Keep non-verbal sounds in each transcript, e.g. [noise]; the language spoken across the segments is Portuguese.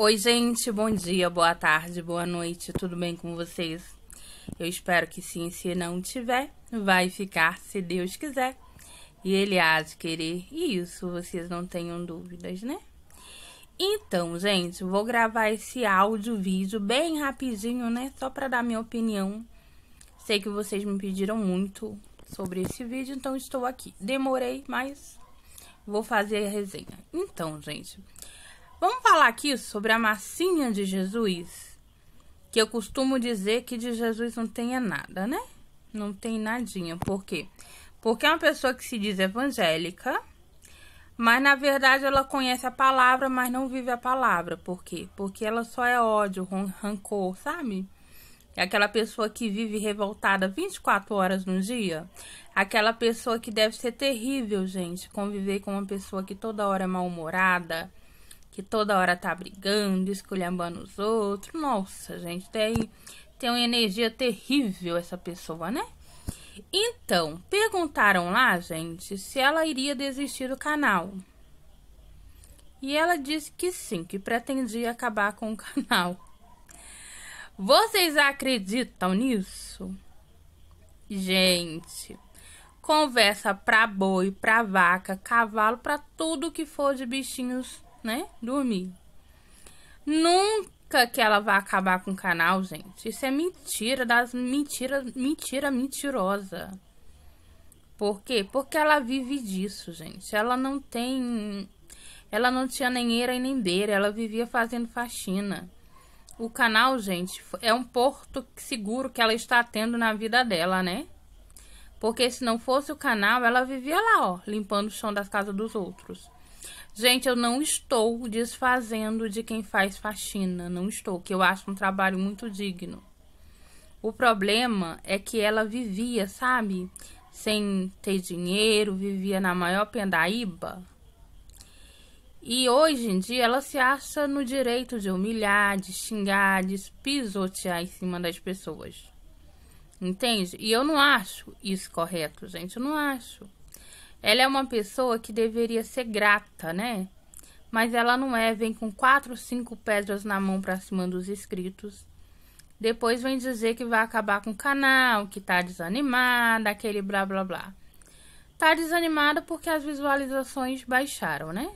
Oi, gente, bom dia, boa tarde, boa noite, tudo bem com vocês? Eu espero que sim, se não tiver, vai ficar se Deus quiser. E Ele há de querer, e isso vocês não tenham dúvidas, né? Então, gente, vou gravar esse áudio, vídeo bem rapidinho, né? Só para dar minha opinião. Sei que vocês me pediram muito sobre esse vídeo, então estou aqui. Demorei, mas vou fazer a resenha. Então, gente, Vamos falar aqui sobre a massinha de Jesus, que eu costumo dizer que de Jesus não tenha nada, né? Não tem nadinha. Por quê? Porque é uma pessoa que se diz evangélica, mas na verdade ela conhece a palavra, mas não vive a palavra. Por quê? Porque ela só é ódio, rancor, sabe? É aquela pessoa que vive revoltada 24 horas no dia. Aquela pessoa que deve ser terrível, gente, conviver com uma pessoa que toda hora é mal-humorada, que toda hora tá brigando, esculhambando os outros. Nossa, gente, tem, tem uma energia terrível essa pessoa, né? Então, perguntaram lá, gente, se ela iria desistir do canal. E ela disse que sim, que pretendia acabar com o [laughs] canal. Vocês acreditam nisso? Gente, conversa pra boi, pra vaca, cavalo, pra tudo que for de bichinhos né? Dormir. Nunca que ela vai acabar com o canal, gente. Isso é mentira, das mentiras, mentira mentirosa. Por quê? Porque ela vive disso, gente. Ela não tem. Ela não tinha nem eira e nem beira. Ela vivia fazendo faxina. O canal, gente, é um porto seguro que ela está tendo na vida dela, né? Porque se não fosse o canal, ela vivia lá, ó, limpando o chão das casas dos outros. Gente, eu não estou desfazendo de quem faz faxina, não estou, que eu acho um trabalho muito digno. O problema é que ela vivia, sabe, sem ter dinheiro, vivia na maior pendaíba. E hoje em dia ela se acha no direito de humilhar, de xingar, de pisotear em cima das pessoas. Entende? E eu não acho isso correto, gente. Eu não acho. Ela é uma pessoa que deveria ser grata, né? Mas ela não é, vem com quatro, cinco pedras na mão para cima dos inscritos. Depois vem dizer que vai acabar com o canal, que tá desanimada, aquele blá blá blá. Tá desanimada porque as visualizações baixaram, né?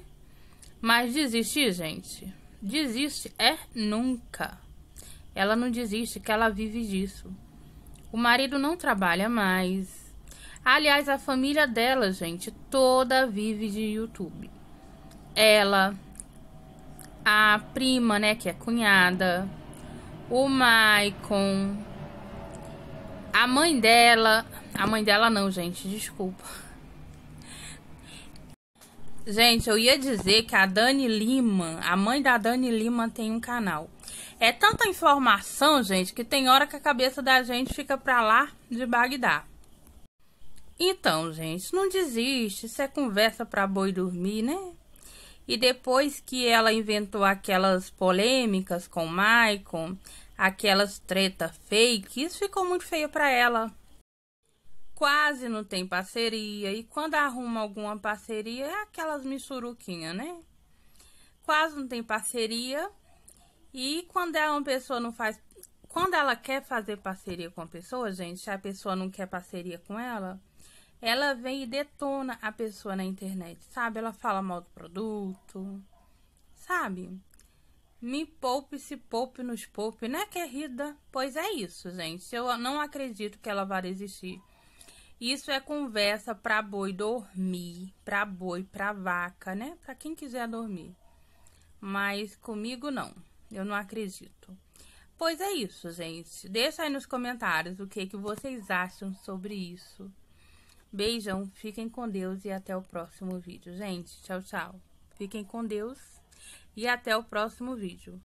Mas desistir, gente, desiste é nunca. Ela não desiste, que ela vive disso. O marido não trabalha mais, Aliás, a família dela, gente, toda vive de YouTube. Ela, a prima, né, que é cunhada, o Maicon, a mãe dela, a mãe dela não, gente, desculpa. Gente, eu ia dizer que a Dani Lima, a mãe da Dani Lima tem um canal. É tanta informação, gente, que tem hora que a cabeça da gente fica pra lá de Bagdá. Então, gente, não desiste. Isso é conversa para boi dormir, né? E depois que ela inventou aquelas polêmicas com o Maicon, aquelas treta fake, isso ficou muito feio para ela. Quase não tem parceria. E quando arruma alguma parceria, é aquelas michuruquinhas, né? Quase não tem parceria. E quando é uma pessoa não faz. Quando ela quer fazer parceria com a pessoa, gente, a pessoa não quer parceria com ela ela vem e detona a pessoa na internet, sabe? Ela fala mal do produto, sabe? Me poupe, se poupe, nos poupe, né, querida? Pois é isso, gente. Eu não acredito que ela vá existir. Isso é conversa para boi dormir, para boi, para vaca, né? Para quem quiser dormir. Mas comigo não. Eu não acredito. Pois é isso, gente. Deixa aí nos comentários o que, que vocês acham sobre isso. Beijão, fiquem com Deus e até o próximo vídeo. Gente, tchau, tchau. Fiquem com Deus e até o próximo vídeo.